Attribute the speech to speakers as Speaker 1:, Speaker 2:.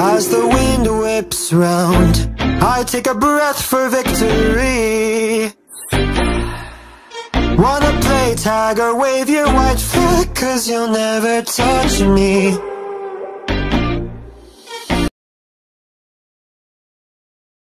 Speaker 1: As the wind whips round I take a breath for victory. Wanna play tag or wave your white flag Cause you'll never touch me.